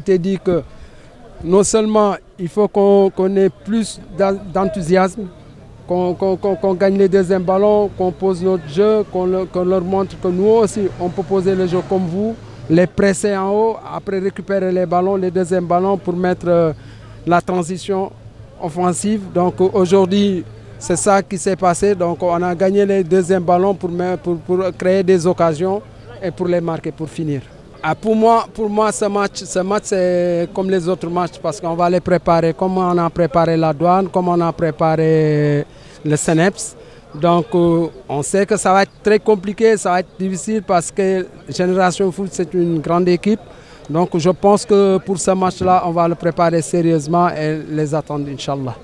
dit que non seulement il faut qu'on ait plus d'enthousiasme, qu'on gagne les deuxièmes ballons, qu'on pose notre jeu, qu'on leur montre que nous aussi, on peut poser le jeu comme vous, les presser en haut, après récupérer les ballons, les deuxièmes ballons pour mettre euh, la transition offensive. Donc aujourd'hui, c'est ça qui s'est passé. Donc on a gagné les deuxièmes ballons pour, créer des occasions et pour les marquer, pour finir. Ah, pour moi, pour moi, ce match, ce match c'est comme les autres matchs parce qu'on va les préparer comme on a préparé la douane, comme on a préparé le CNEPS. Donc euh, on sait que ça va être très compliqué, ça va être difficile parce que Génération Foot c'est une grande équipe. Donc je pense que pour ce match-là, on va le préparer sérieusement et les attendre, Inch'Allah.